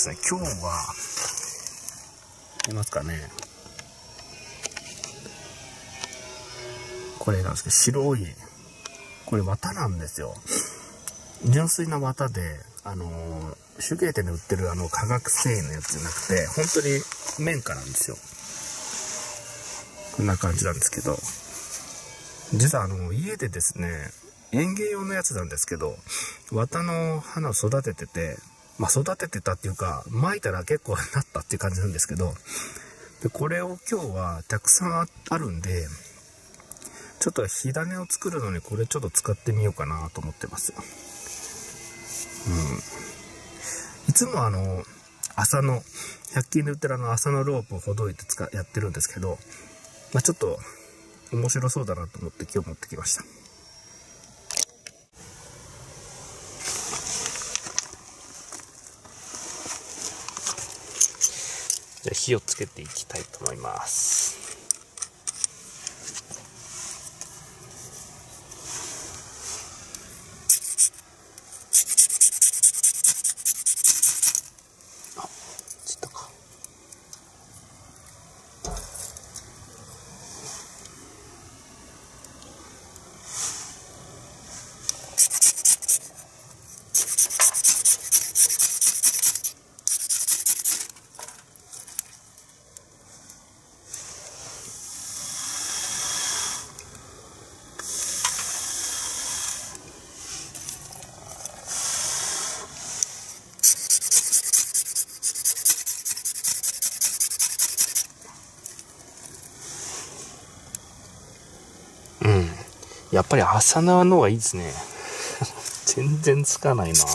ですね、今日は、見ますかね。これなんですけど、白い、これ綿なんですよ。純粋な綿で、あの、手芸店で売ってるあの化学繊維のやつじゃなくて、本当に綿花なんですよ。こんな感じなんですけど、実はあの、家でですね、園芸用のやつなんですけど、綿の花を育ててて、まあ、育ててたっていうか、巻いたら結構なったっていう感じなんですけど、で、これを今日はたくさんあるんで、ちょっと火種を作るのにこれちょっと使ってみようかなと思ってます。うん。いつもあの、麻の、100均で売ってるあの麻のロープをほどいて使やってるんですけど、まあ、ちょっと面白そうだなと思って今日持ってきました。じゃ火をつけていきたいと思います。ぱり朝縄の方がいいですね。全然つかないな。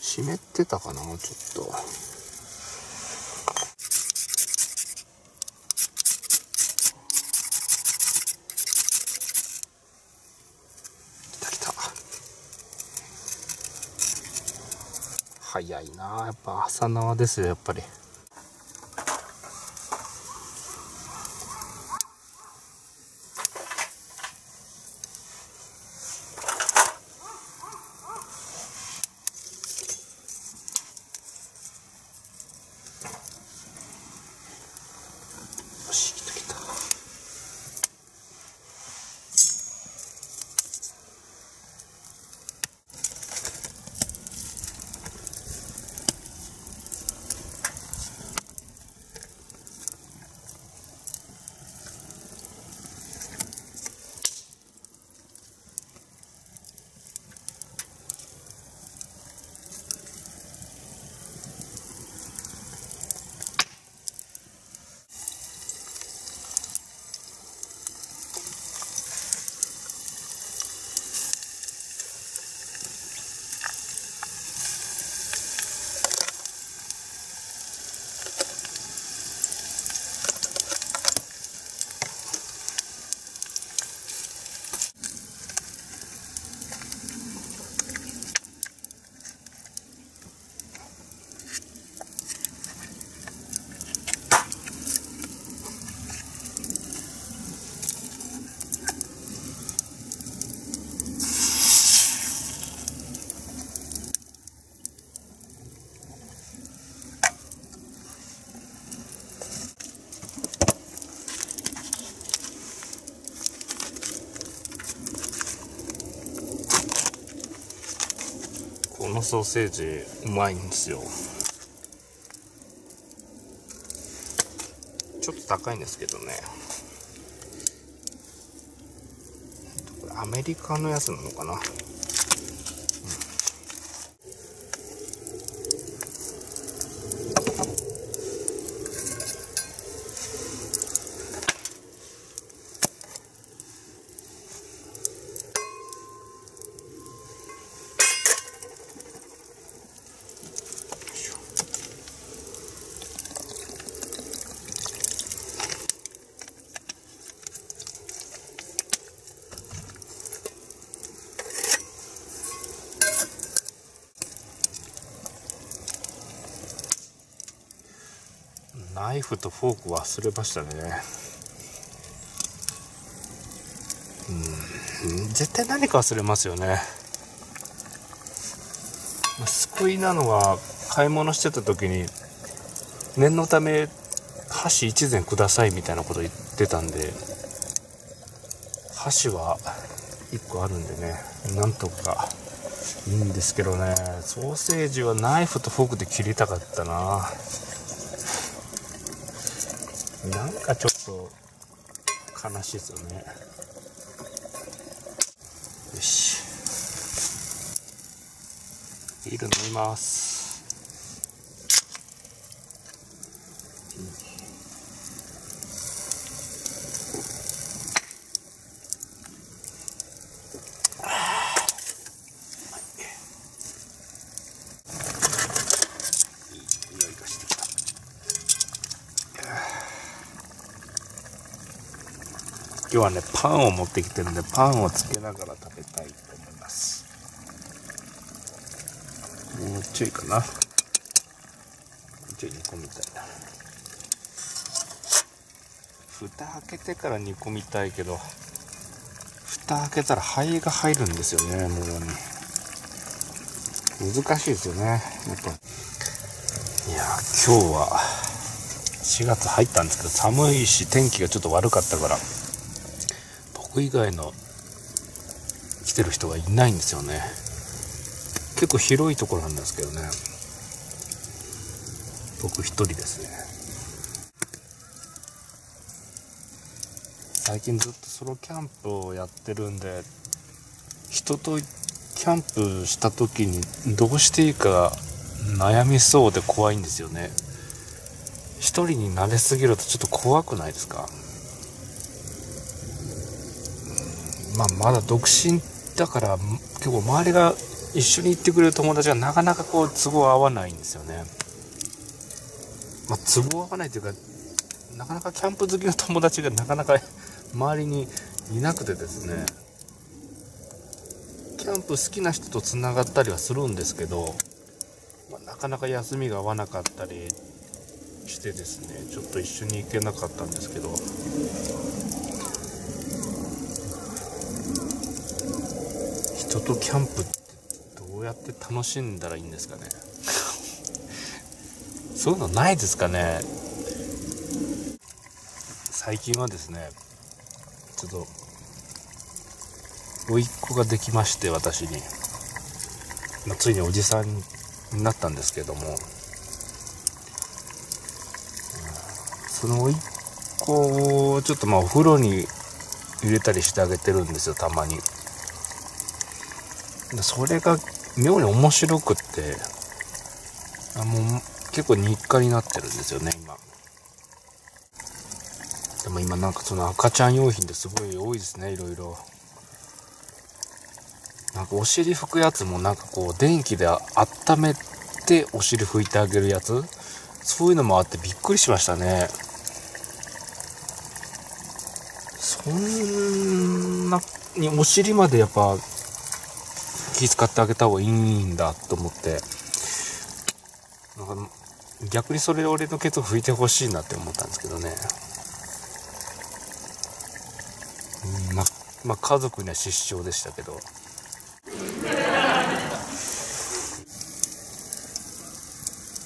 湿ってたかなちょっと。早いなやっぱ朝縄ですよやっぱり。ソーセージうまいんですよ。ちょっと高いんですけどね。アメリカのやつなのかな？ナイフとフォーク忘れましたね。うん。絶対何か忘れますよね。救いなのは買い物してた時に念のため箸一膳くださいみたいなこと言ってたんで箸は1個あるんでねなんとかいいんですけどねソーセージはナイフとフォークで切りたかったな。なんかちょっと悲しいですよね。よし。ビール飲みます。今日はねパンを持ってきてるんでパンをつけながら食べたいと思います。もうちょいかな。ちょい煮込みたいな。蓋開けてから煮込みたいけど蓋開けたら灰が入るんですよねもうに難しいですよねやっぱ。いや今日は4月入ったんですけど寒いし天気がちょっと悪かったから。僕以外の来てる人がいないんですよね。結構広いところなんですけどね。僕一人ですね。最近ずっとソロキャンプをやってるんで人とキャンプした時にどうしていいか悩みそうで怖いんですよね。一人に慣れすぎるとちょっと怖くないですか？まあ、まだ独身だから結構周りが一緒に行ってくれる友達がなかなかこう都合合わないんですよね。まあ、都合合わないというかなかなかキャンプ好きの友達がなかなか 周りにいなくてですねキャンプ好きな人とつながったりはするんですけど、まあ、なかなか休みが合わなかったりしてですねちょっと一緒に行けなかったんですけど人とキャンプってどうやって楽しんだらいいんですかね？そういうのないですかね？最近はですねちょっと甥っ子ができまして私に、まあ、ついにおじさんになったんですけども。その甥っ子をちょっとまあお風呂に入れたりしてあげてるんですよたまに。それが妙に面白くってあもう結構日課になってるんですよね今。でも今なんかその赤ちゃん用品ってすごい多いですねいろいろ。なんかお尻拭くやつもなんかこう電気で温めてお尻拭いてあげるやつ？そういうのもあってびっくりしましたね。そんなにお尻までやっぱ気使ってあげた方がいいんだと思って。なんか逆にそれで俺のケツを拭いてほしいなって思ったんですけどね。ままあ家族には失笑でしたけど。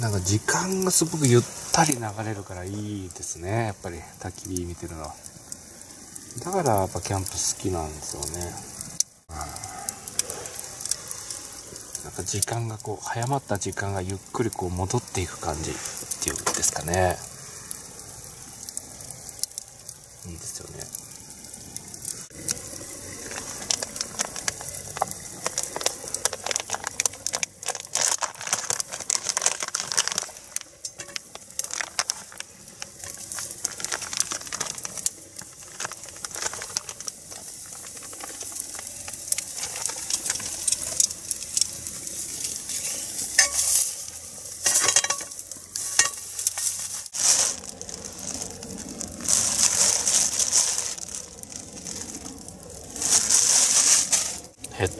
なんか時間がすごくゆったり流れるからいいですね。やっぱり焚き火見てるのは。だからやっぱキャンプ好きなんですよね。か時間がこう早まった時間がゆっくりこう戻っていく感じっていうんですかね。いいですよね。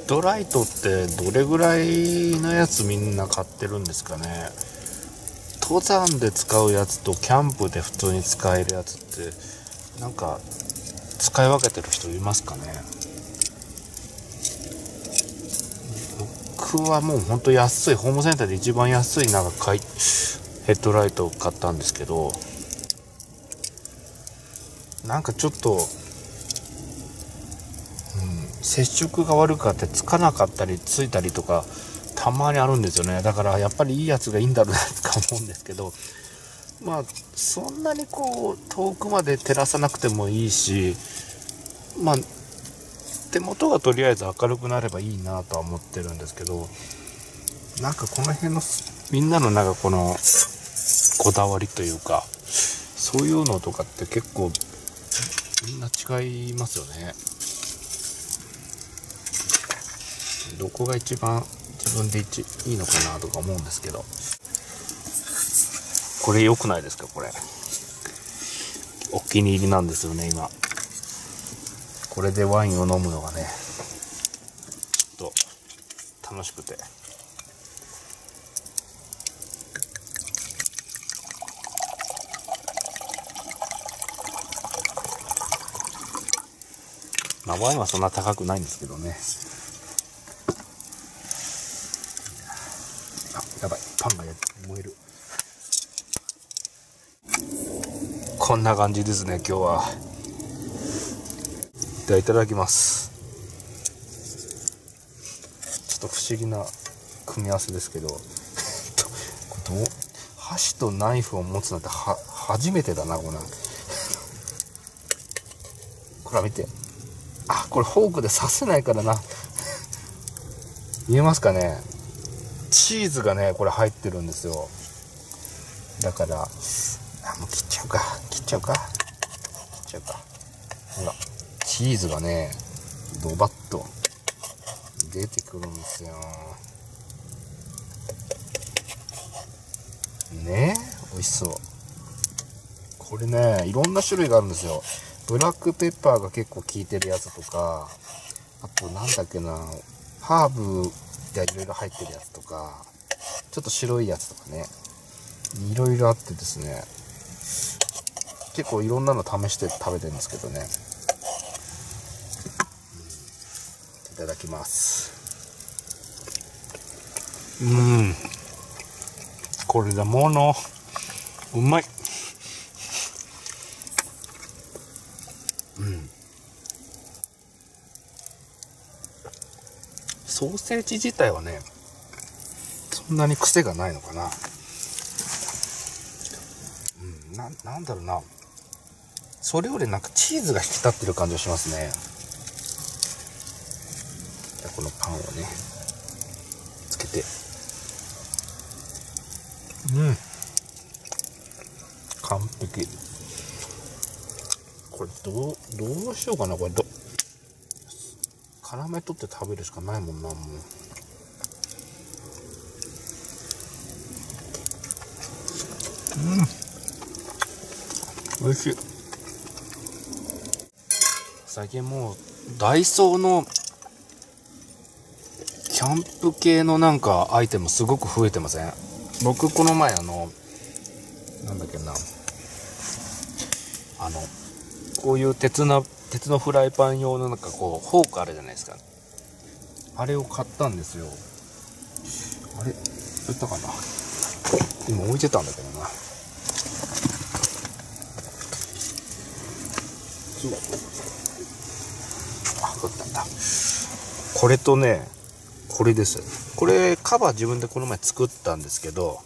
ドライトってどれぐらいのやつみんな買ってるんですかね？登山で使うやつとキャンプで普通に使えるやつってなんか使い分けてる人いますかね？僕はもうほんと安いホームセンターで一番安いなんか買いヘッドライトを買ったんですけどなんかちょっと接触が悪かってつかなかったりついたりとかたまにあるんですよね。だからやっぱりいいやつがいいんだろうなとか思うんですけどまあそんなにこう遠くまで照らさなくてもいいしまあ手元がとりあえず明るくなればいいなとは思ってるんですけどなんかこの辺のみんなのなんかこのこだわりというかそういうのとかって結構みんな違いますよね。どこが一番自分で一いいのかなとか思うんですけど。これ良くないですかこれ。お気に入りなんですよね今。これでワインを飲むのがねちょっと楽しくて。まあワインはそんな高くないんですけどねあやばいパンが燃えるこんな感じですね今日は。ではいただきます。ちょっと不思議な組み合わせですけど。ど箸とナイフを持つなんては初めてだなこれ。これ見て。あこれフォークで刺せないからな。見えますかね？チーズがねこれ入ってるんですよ。だからあもう切っちゃうか切っちゃうか切っちゃうかほらチーズがね、ドバッと出てくるんですよ。ね美味しそう。これね、いろんな種類があるんですよ。ブラックペッパーが結構効いてるやつとか、あとなんだっけな、ハーブがいろいろ入ってるやつとか、ちょっと白いやつとかね、いろいろあってですね、結構いろんなの試して食べてるんですけどね。い。ただきます。うん。これだもの。うまい。うん。ソーセージ自体はねそんなに癖がないのかな。うんななんだろうな。それよりなんかチーズが引き立ってる感じがしますね。このパンをねつけて。うん。完璧。これどうどうしようかなこれど。絡め取って食べるしかないもんなもう。うん。美味しい。最近もうダイソーのキャンプ系のなんかアイテムすごく増えてません？僕この前あの、なんだっけな、あの、こういう鉄の、鉄のフライパン用のなんかこう、フォークあるじゃないですか。あれを買ったんですよ。あれ売ったかな？今置いてたんだけどな。そう。あ、売ったんだ。これとね、これです。これ、カバー自分でこの前作ったんですけど、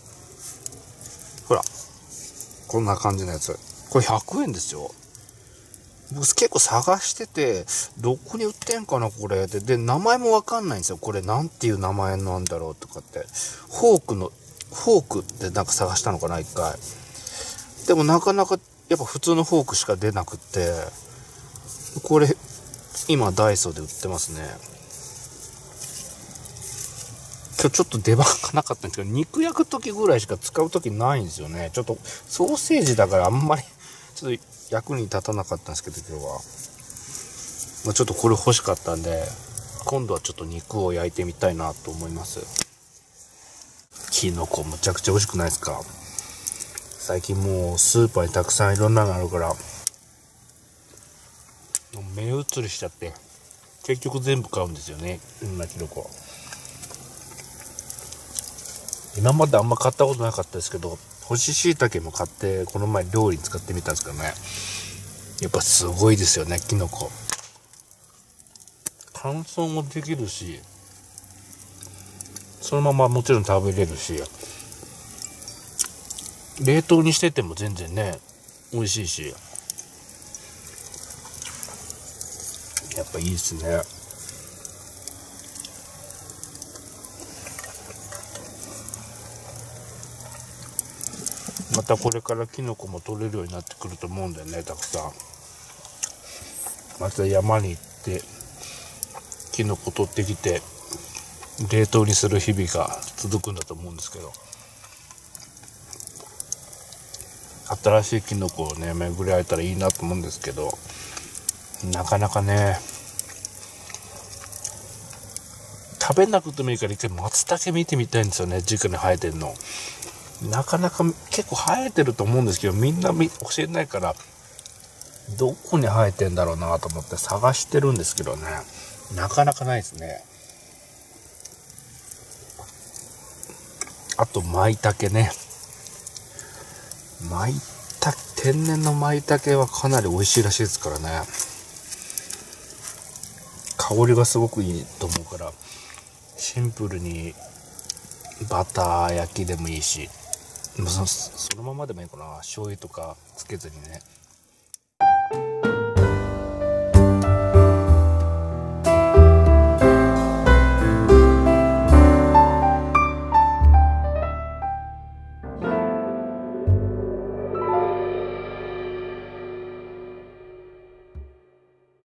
ほら、こんな感じのやつ。これ100円ですよ。僕結構探してて、どこに売ってんかな、これ。で、で、名前もわかんないんですよ。これ、なんていう名前なんだろうとかって。フォークの、フォークってなんか探したのかな、一回。でもなかなか、やっぱ普通のフォークしか出なくって、これ、今ダイソーで売ってますね。今日ちょっと出番がなかったんですけど、肉焼く時ぐらいしか使う時ないんですよね。ちょっと、ソーセージだからあんまり、ちょっと役に立たなかったんですけど、今日は。まあ、ちょっとこれ欲しかったんで、今度はちょっと肉を焼いてみたいなと思います。キノコむちゃくちゃ美味しくないですか？最近もうスーパーにたくさんいろんなのあるから、目移りしちゃって、結局全部買うんですよね、うんなキノコ。今まであんま買ったことなかったですけど干し椎茸も買ってこの前料理に使ってみたんですけどね。やっぱすごいですよねきのこ乾燥もできるしそのままもちろん食べれるし冷凍にしてても全然ね美味しいしやっぱいいですね。またこれからキノコも取れるようになってくると思うんだよねたくさん。また山に行ってキノコ取ってきて冷凍にする日々が続くんだと思うんですけど。新しいキノコをね巡り会えたらいいなと思うんですけどなかなかね食べなくてもいいから一回松茸見てみたいんですよね。軸に生えてるの。なかなか結構生えてると思うんですけどみんな教えないからどこに生えてんだろうなと思って探してるんですけどね。なかなかないですね。あと舞茸ね。舞茸天然の舞茸はかなり美味しいらしいですからね。香りがすごくいいと思うから。シンプルにバター焼きでもいいしそのままでもいいかな。醤油とかつけずにね。